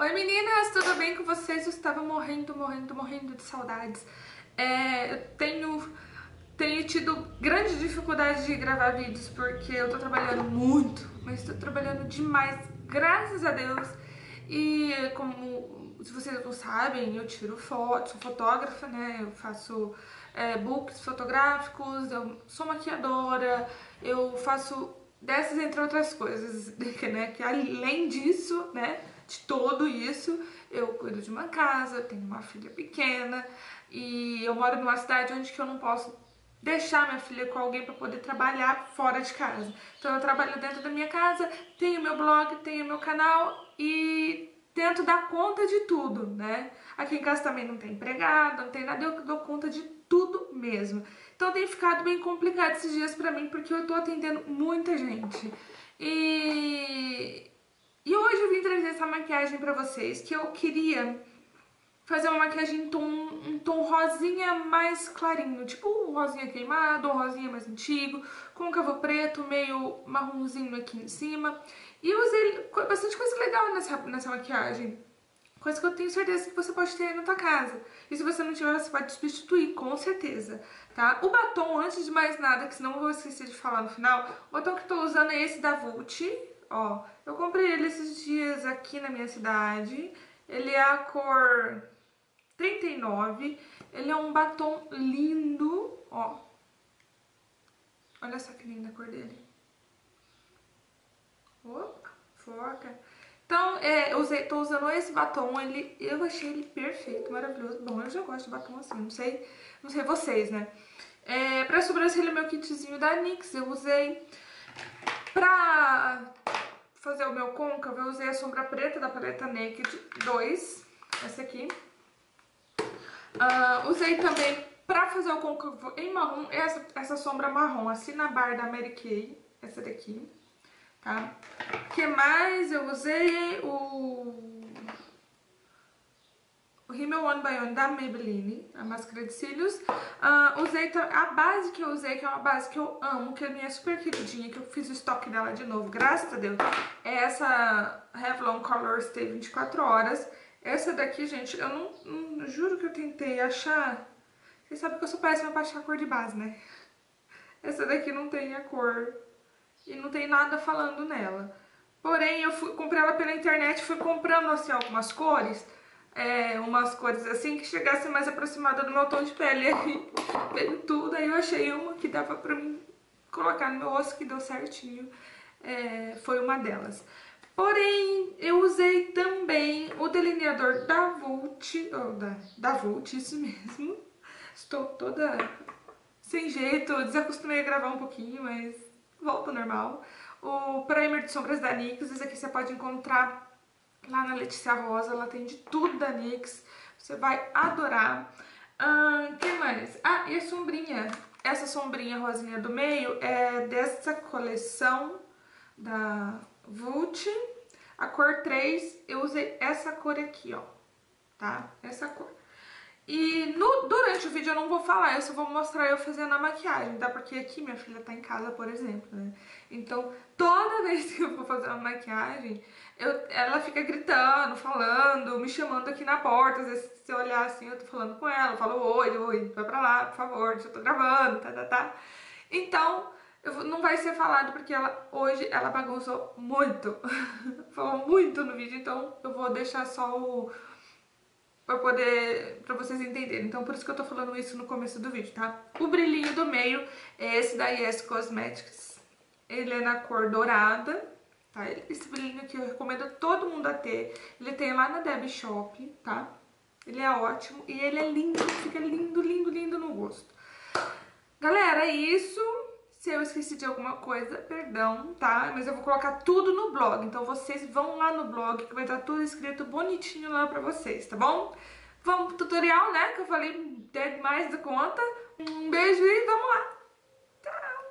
Oi meninas, tudo bem com vocês? Eu estava morrendo, morrendo, morrendo de saudades. É, eu tenho, tenho tido grande dificuldade de gravar vídeos porque eu tô trabalhando muito, mas tô trabalhando demais, graças a Deus. E como, se vocês não sabem, eu tiro fotos, sou fotógrafa, né? Eu faço é, books fotográficos, eu sou maquiadora, eu faço dessas entre outras coisas, né? Que além disso, né? De tudo isso, eu cuido de uma casa, tenho uma filha pequena e eu moro numa cidade onde que eu não posso deixar minha filha com alguém para poder trabalhar fora de casa. Então eu trabalho dentro da minha casa, tenho meu blog, tenho meu canal e tento dar conta de tudo, né? Aqui em casa também não tem empregado, não tem nada, eu dou conta de tudo mesmo. Então tem ficado bem complicado esses dias pra mim, porque eu tô atendendo muita gente. E e hoje eu vim trazer essa maquiagem pra vocês, que eu queria fazer uma maquiagem em tom, um tom rosinha mais clarinho, tipo um rosinha queimado, um rosinha mais antigo, com cavo preto, meio marronzinho aqui em cima. E eu usei bastante coisa legal nessa, nessa maquiagem. Coisa que eu tenho certeza que você pode ter aí na tua casa. E se você não tiver, você pode substituir, com certeza, tá? O batom, antes de mais nada, que senão eu vou esquecer de falar no final, o batom que eu tô usando é esse da Vult, Ó, eu comprei ele esses dias aqui na minha cidade. Ele é a cor 39. Ele é um batom lindo, ó. Olha só que linda a cor dele. Opa, foca. Então, é, eu usei, tô usando esse batom, ele, eu achei ele perfeito, maravilhoso. Bom, eu já gosto de batom assim, não sei, não sei vocês, né? É, pra sobrancelha, meu kitzinho da NYX, eu usei pra fazer o meu côncavo, eu usei a sombra preta da paleta Naked 2, essa aqui. Uh, usei também, pra fazer o côncavo em marrom, essa, essa sombra marrom, assim na bar da Mary Kay, essa daqui, tá? O que mais eu usei? O Rimmel One by One da Maybelline, a máscara de cílios. Uh, usei a base que eu usei, que é uma base que eu amo, que é minha super queridinha, que eu fiz o estoque dela de novo, graças a Deus. É essa Revlon Color Stay 24 horas. Essa daqui, gente, eu não, não juro que eu tentei achar... Vocês sabem que eu sou péssima pra achar a cor de base, né? Essa daqui não tem a cor e não tem nada falando nela. Porém, eu fui, comprei ela pela internet, fui comprando assim algumas cores é, umas cores assim que chegasse mais aproximada do meu tom de pele. Aí veio tudo, aí eu achei uma que dava pra mim colocar no meu rosto que deu certinho. É, foi uma delas. Porém, eu usei também o delineador da Vult, ou da, da Vult, isso mesmo. Estou toda sem jeito, desacostumei a gravar um pouquinho, mas volta normal. O primer de sombras da NYX, esse aqui você pode encontrar lá na Letícia Rosa, ela tem de tudo da NYX, você vai adorar. O que mais? Ah, e a sombrinha, essa sombrinha rosinha do meio é dessa coleção da Vult, a cor 3, eu usei essa cor aqui, ó, tá? Essa cor. E no, durante o vídeo eu não vou falar, eu só vou mostrar eu fazendo a maquiagem, tá? Porque aqui minha filha tá em casa, por exemplo, né? Então, toda vez que eu vou fazer uma maquiagem, eu, ela fica gritando, falando, me chamando aqui na porta. Às vezes, se eu olhar assim, eu tô falando com ela, eu falo, oi, oi, vai pra lá, por favor, eu tô gravando, tá, tá, tá. Então, eu, não vai ser falado porque ela hoje ela bagunçou muito. Falou muito no vídeo, então eu vou deixar só o pra poder, pra vocês entenderem. Então por isso que eu tô falando isso no começo do vídeo, tá? O brilhinho do meio é esse da Yes Cosmetics. Ele é na cor dourada, tá? Esse brilhinho aqui eu recomendo todo mundo a ter. Ele tem lá na Deb Shop, tá? Ele é ótimo e ele é lindo, fica lindo, lindo, lindo no rosto. Galera, é isso. Se eu esqueci de alguma coisa, perdão, tá? Mas eu vou colocar tudo no blog, então vocês vão lá no blog que vai estar tudo escrito bonitinho lá pra vocês, tá bom? Vamos pro tutorial, né? Que eu falei até mais da conta. Um beijo e vamos lá! Tchau!